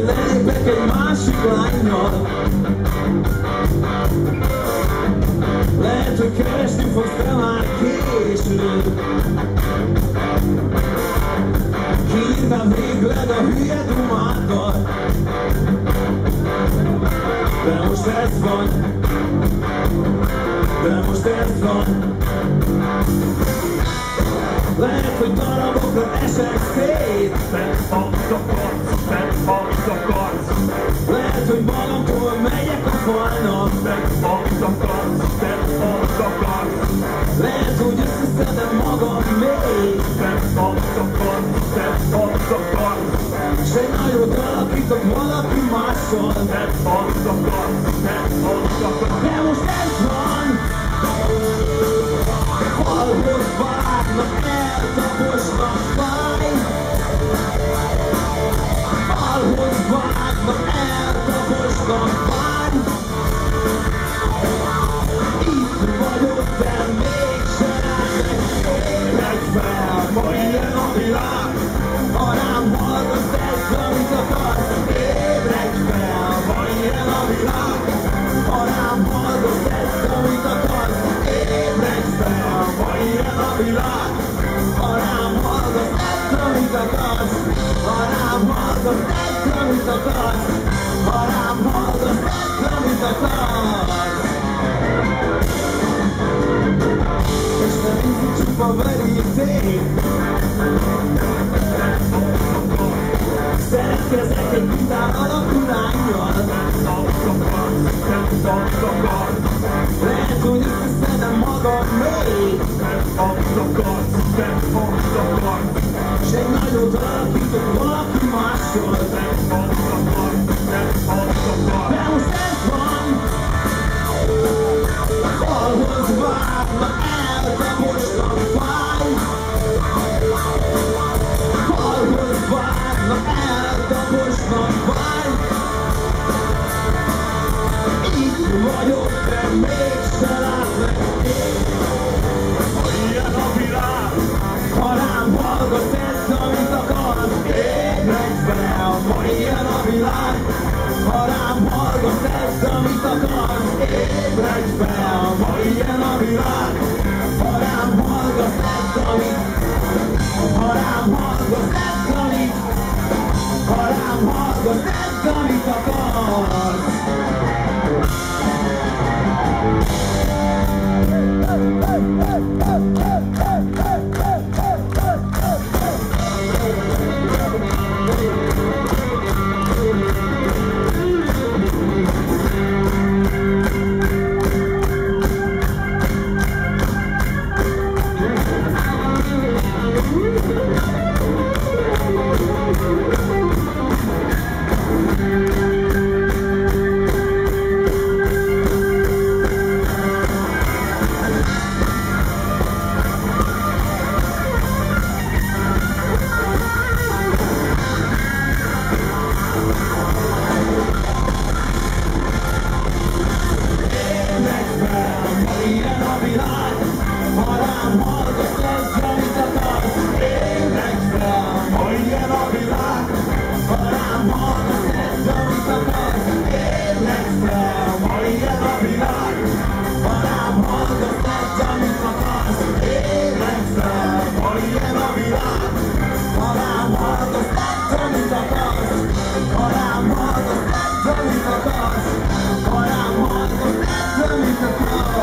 lelépek egy másik lánynal Lehet, hogy keresni fogsz, de már késő Kiírtam végled a hülye dumákat De most ez van De most ez van lehet, hogy darabokra esek szét Megfogtakarsz, megfogtakarsz Lehet, hogy magamtól megyek a falnak Megfogtakarsz, megfogtakarsz Lehet, hogy összeszedem magam még Megfogtakarsz, megfogtakarsz S egy nagyot alakítok valaki mással Megfogtakarsz, megfogtakarsz De most ez van. Falhoz vágnak, eltaposnak a világ Ha rám hallgatsz ezt, amit akarsz Ébredj fel, ma ilyen a világ. Ha rám hallgatsz ezt, amit akarsz Ébredj fel, ma ilyen a világ. Ha rám hallgatsz ezt, amit akarsz Ha rám hallgatsz ezt, amit akarsz Ha rám hallgatsz ezt, amit akarsz. És nem ízik csupa veríték Lehet, hogy összeszedem magam még Megfogtakarsz, megfogtakarsz S egy nagyot alakítok valaki ilyen a világ, ha rám hallgat tedd, amit akarsz, ébredj fel, ma ilyen a világ, ha rám hallgat tedd, amit, ha rám hallgat tedd, Halám hallgasz, amit akarsz Halám hallgasz, amit akarsz Halám hallgasz, amit akarsz